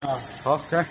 啊，好，开始。